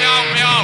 不要不要